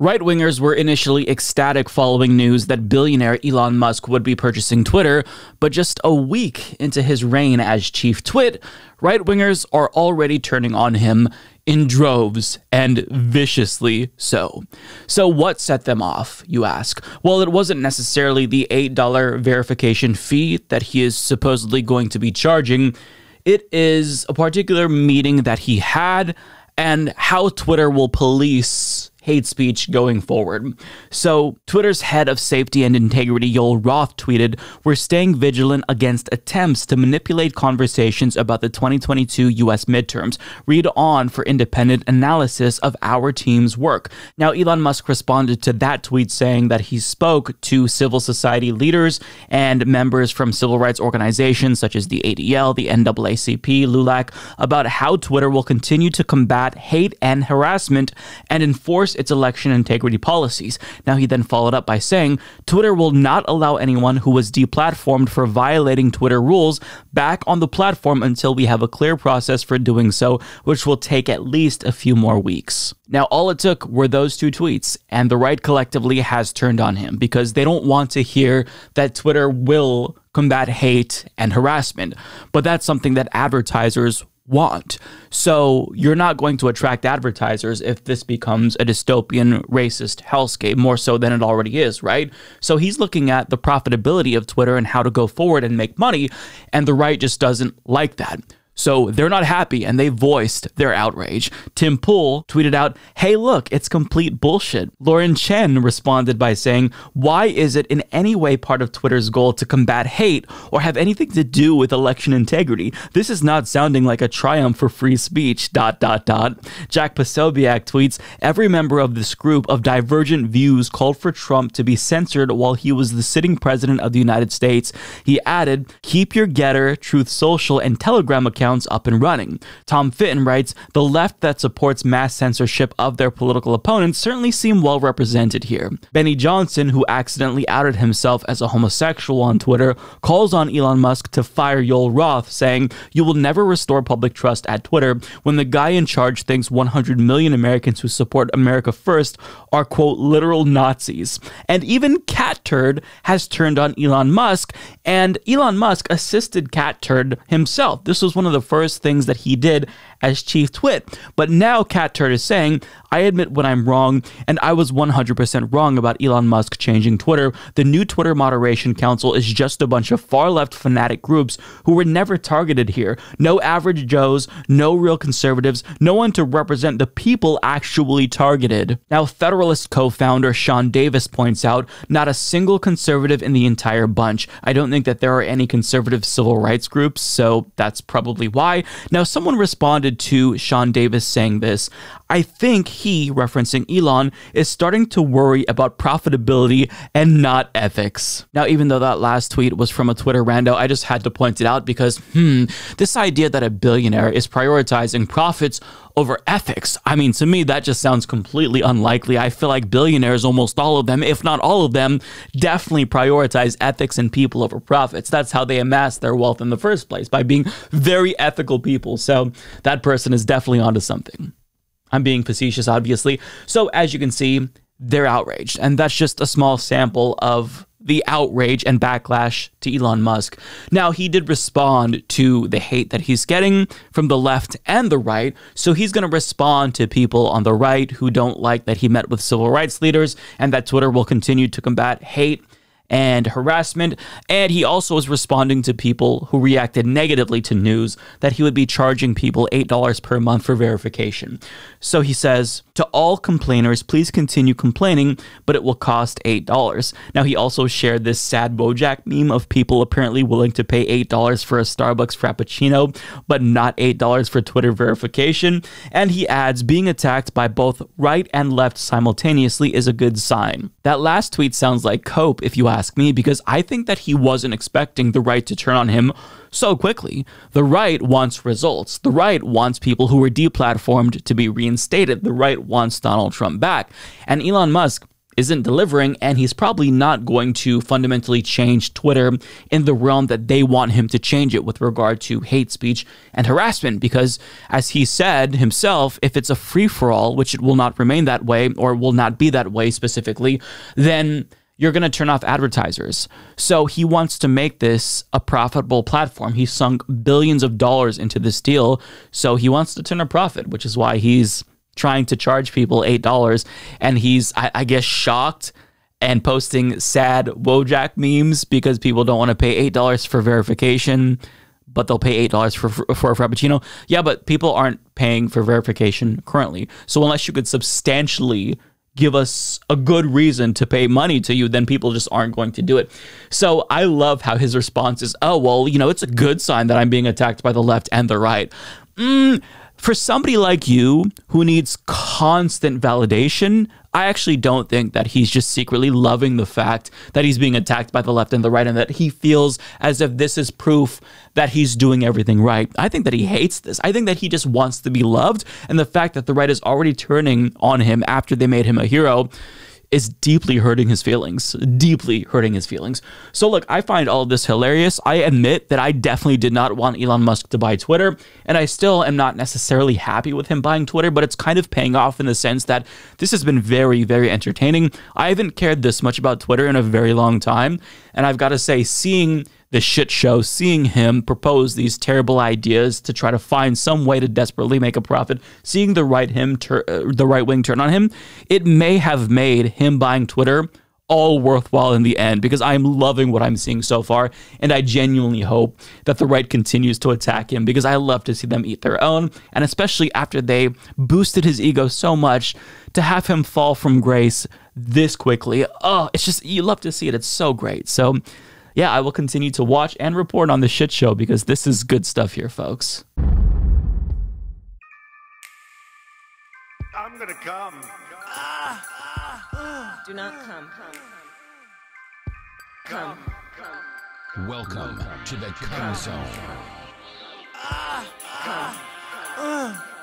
Right wingers were initially ecstatic following news that billionaire Elon Musk would be purchasing Twitter, but just a week into his reign as chief twit, right wingers are already turning on him in droves and viciously so. So, what set them off, you ask? Well, it wasn't necessarily the $8 verification fee that he is supposedly going to be charging, it is a particular meeting that he had and how Twitter will police hate speech going forward. So, Twitter's head of safety and integrity, Yoel Roth, tweeted We're staying vigilant against attempts to manipulate conversations about the 2022 US midterms. Read on for independent analysis of our team's work. Now, Elon Musk responded to that tweet saying that he spoke to civil society leaders and members from civil rights organizations such as the ADL, the NAACP, LULAC about how Twitter will continue to combat hate and harassment and enforce its election integrity policies. Now, he then followed up by saying Twitter will not allow anyone who was deplatformed for violating Twitter rules back on the platform until we have a clear process for doing so, which will take at least a few more weeks. Now, all it took were those two tweets, and the right collectively has turned on him because they don't want to hear that Twitter will combat hate and harassment. But that's something that advertisers want. So you're not going to attract advertisers if this becomes a dystopian, racist hellscape more so than it already is, right? So he's looking at the profitability of Twitter and how to go forward and make money, and the right just doesn't like that. So they're not happy and they voiced their outrage. Tim Pool tweeted out, Hey, look, it's complete bullshit. Lauren Chen responded by saying, Why is it in any way part of Twitter's goal to combat hate or have anything to do with election integrity? This is not sounding like a triumph for free speech. Dot, dot, dot. Jack Posobiec tweets, Every member of this group of divergent views called for Trump to be censored while he was the sitting president of the United States. He added, Keep your Gettr, Truth Social, and Telegram accounts accounts up and running. Tom Fitton writes The left that supports mass censorship of their political opponents certainly seem well represented here. Benny Johnson, who accidentally outed himself as a homosexual on Twitter, calls on Elon Musk to fire Yoel Roth, saying, You will never restore public trust at Twitter when the guy in charge thinks 100 million Americans who support America first are, quote, literal Nazis. And even Cat Turd has turned on Elon Musk, and Elon Musk assisted Cat Turd himself. This was one of the first things that he did as chief twit. But now Cat Turd is saying, I admit when I'm wrong, and I was 100% wrong about Elon Musk changing Twitter. The new Twitter Moderation Council is just a bunch of far left fanatic groups who were never targeted here. No average Joes, no real conservatives, no one to represent the people actually targeted. Now, Federalist co founder Sean Davis points out not a single conservative in the entire bunch. I don't think that there are any conservative civil rights groups, so that's probably why. Now, someone responded to Sean Davis saying this. I think he, referencing Elon, is starting to worry about profitability and not ethics. Now, even though that last tweet was from a Twitter rando, I just had to point it out because, hmm, this idea that a billionaire is prioritizing profits over ethics. I mean, to me, that just sounds completely unlikely. I feel like billionaires, almost all of them, if not all of them, definitely prioritize ethics and people over profits. That's how they amass their wealth in the first place, by being very ethical people. So that person is definitely onto something. I'm being facetious, obviously. So as you can see, they're outraged. And that's just a small sample of the outrage and backlash to Elon Musk. Now, he did respond to the hate that he's getting from the left and the right, so he's going to respond to people on the right who don't like that he met with civil rights leaders and that Twitter will continue to combat hate and harassment. And he also was responding to people who reacted negatively to news that he would be charging people $8 per month for verification. So he says, To all complainers, please continue complaining, but it will cost $8. Now, he also shared this sad Wojak meme of people apparently willing to pay $8 for a Starbucks Frappuccino, but not $8 for Twitter verification. And he adds, Being attacked by both right and left simultaneously is a good sign. That last tweet sounds like cope, if you ask me, because I think that he wasn't expecting the right to turn on him so quickly. The right wants results. The right wants people who were deplatformed to be reinstated. The right wants Donald Trump back. And Elon Musk isn't delivering, and he's probably not going to fundamentally change Twitter in the realm that they want him to change it with regard to hate speech and harassment. Because, as he said himself, if it's a free for all, which it will not remain that way or will not be that way specifically, then you're going to turn off advertisers. So he wants to make this a profitable platform. He sunk billions of dollars into this deal. So he wants to turn a profit, which is why he's trying to charge people $8 and he's I, I guess shocked and posting sad Wojak memes because people don't want to pay $8 for verification but they'll pay $8 for, for a frappuccino. Yeah, but people aren't paying for verification currently. So unless you could substantially give us a good reason to pay money to you, then people just aren't going to do it. So I love how his response is, oh, well, you know, it's a good sign that I'm being attacked by the left and the right. Mm, for somebody like you who needs constant validation, I actually don't think that he's just secretly loving the fact that he's being attacked by the left and the right and that he feels as if this is proof that he's doing everything right. I think that he hates this. I think that he just wants to be loved. And the fact that the right is already turning on him after they made him a hero is deeply hurting his feelings, deeply hurting his feelings. So, look, I find all of this hilarious. I admit that I definitely did not want Elon Musk to buy Twitter, and I still am not necessarily happy with him buying Twitter, but it's kind of paying off in the sense that this has been very, very entertaining. I haven't cared this much about Twitter in a very long time, and I've got to say, seeing the shit show, seeing him propose these terrible ideas to try to find some way to desperately make a profit, seeing the right him tur- uh, the right wing turn on him, it may have made him buying Twitter all worthwhile in the end because I'm loving what I'm seeing so far. And I genuinely hope that the right continues to attack him because I love to see them eat their own. And especially after they boosted his ego so much to have him fall from grace this quickly. Oh, it's just, you love to see it. It's so great. So, yeah, I will continue to watch and report on the shit show because this is good stuff here, folks. I'm gonna come. Do not come. Come. come. Welcome to the come zone. Come. Ah, ah, ah.